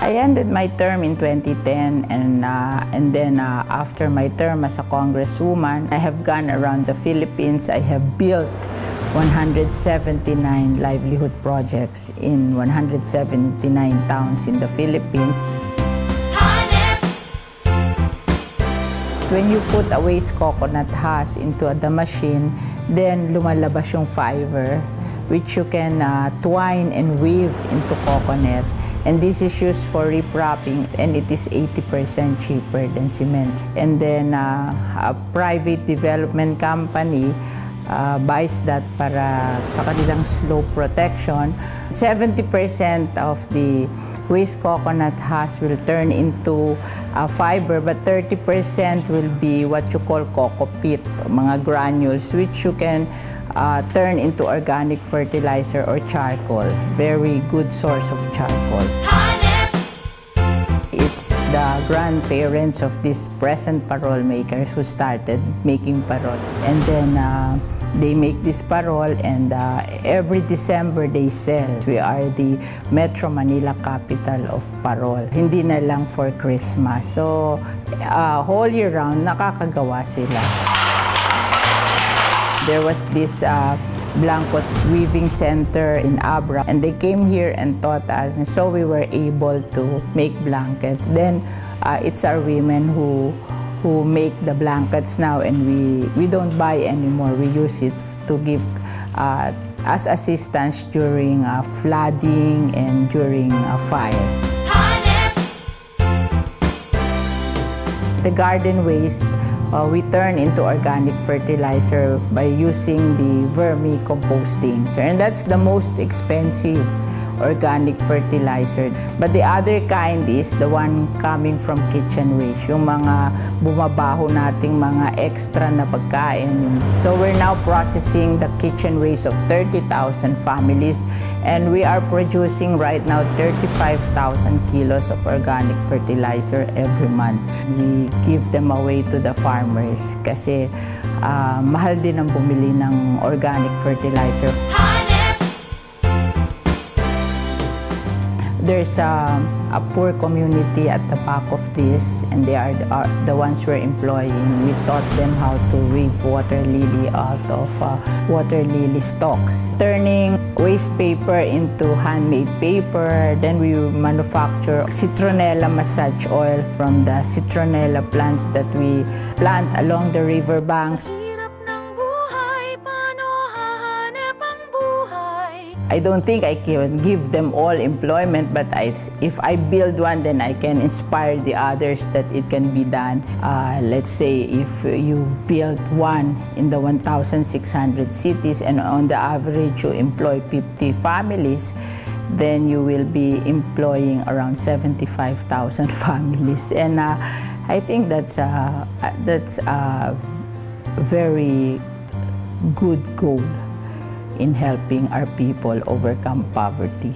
I ended my term in 2010 and uh, and then uh, after my term as a congresswoman, I have gone around the Philippines. I have built 179 livelihood projects in 179 towns in the Philippines. When you put a waste coconut husk into the machine, then lumalabas yung fiber which you can uh, twine and weave into coconut. And this is used for repropping and it is 80% cheaper than cement. And then uh, a private development company uh, buys that para sa kanilang slope protection. 70% of the waste coconut husk will turn into uh, fiber but 30% will be what you call coco mga granules which you can uh, turn into organic fertilizer or charcoal. Very good source of charcoal. It's the grandparents of these present parole makers who started making parole. And then uh, they make this parole and uh, every December they sell. We are the Metro Manila capital of parole. Hindi na lang for Christmas. So, uh, whole year round, nakakagawa sila. There was this uh, blanket weaving center in Abra and they came here and taught us and so we were able to make blankets. Then uh, it's our women who who make the blankets now and we, we don't buy anymore. We use it to give uh, as assistance during uh, flooding and during uh, fire. The garden waste uh, we turn into organic fertilizer by using the vermicomposting. And that's the most expensive organic fertilizer. But the other kind is the one coming from kitchen waste, yung mga bumabaho nating mga extra na pagkain. So we're now processing the kitchen waste of 30,000 families and we are producing right now 35,000 kilos of organic fertilizer every month. We give them away to the farmers kasi uh, mahal din ang bumili ng organic fertilizer. There's a, a poor community at the back of this, and they are the, are the ones we're employing. We taught them how to weave water lily out of uh, water lily stalks, turning waste paper into handmade paper. Then we manufacture citronella massage oil from the citronella plants that we plant along the river banks. I don't think I can give them all employment, but I, if I build one, then I can inspire the others that it can be done. Uh, let's say if you build one in the 1,600 cities and on the average you employ 50 families, then you will be employing around 75,000 families. And uh, I think that's a, that's a very good goal in helping our people overcome poverty.